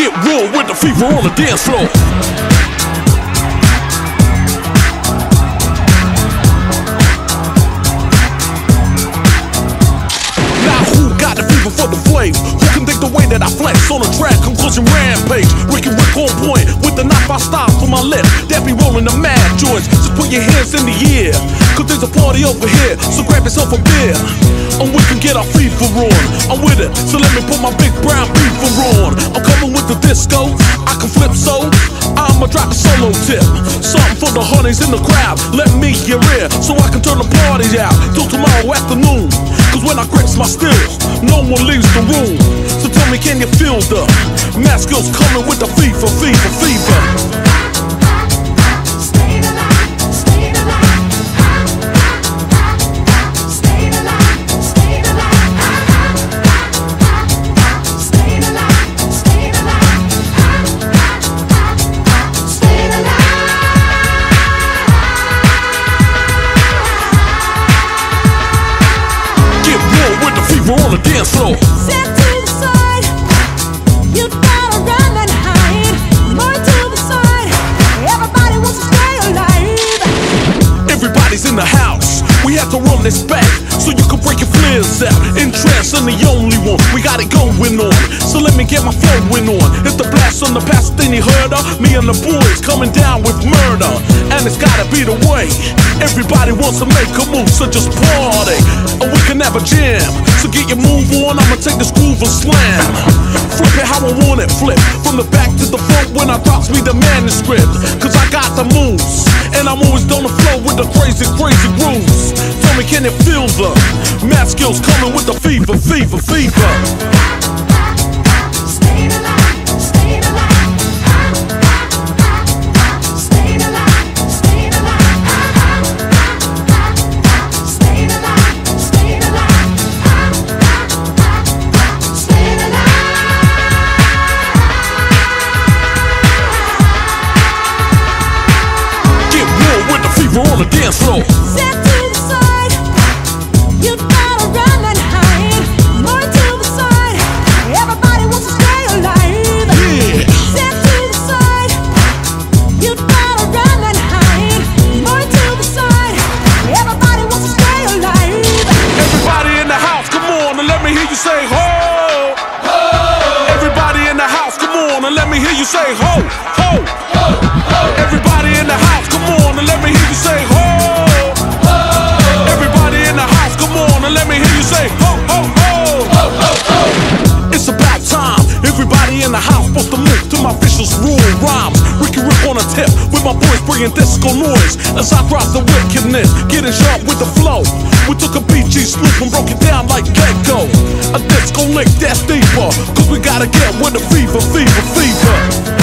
Get raw with the fever on the dance floor. Now who got the fever for the flame? Who can think the way that I flex on a track? Conclusion rampage. Ricky Rick on point with the knife I style for my lip. That be rolling the mad joints. Just put your hands in the air. Cause there's a party over here. So grab yourself a beer. Get our fever on. I'm with it. So let me put my big brown beaver on. I'm coming with the disco. I can flip so. I'ma drop a solo tip. Something for the honeys in the crowd. Let me hear it. So I can turn the party out till tomorrow afternoon. Cause when I grips my stills, no one leaves the room. So tell me, can you feel the mask skills coming with the fever, fever, fever? Fever on the dance floor. Step to the side. You gotta run and hide. More to the side. Everybody wants to stay alive. Everybody's in the house. We have to run this back so you can break your flares out. Interest in the only one. We got it going on. So let me get my flowing on. It's the blast on the past thing you heard of. Me and the boys coming down with murder. And it's gotta be the way. Everybody wants to make a move, so just party. And we can have a jam. So get your move on. I'ma take this groove and slam. Flip it how I want it. Flip from the back to the front when I drops me the manuscript. Cause I got the moves. And I'm always on the flow with the crazy, crazy grooves. Tell me, can it feel the math skills coming with the fever, fever, fever? Fever on the dance floor. Step to the side. You gotta run and hide. More to the side. Everybody wants to stay alive. Yeah. Step to the side. You gotta run and hide. More to the side. Everybody wants to stay alive. Everybody in the house, come on and let me hear you say ho. Ho. Everybody in the house, come on and let me hear you say ho. Ho. Vicious rule rhymes. Ricky Rip on a tip with my boys bringing disco noise as I drop the wickedness, getting sharp with the flow. We took a BG swoop and broke it down like Gecko. A disco lick that's deeper, cause we gotta get with the fever, fever, fever.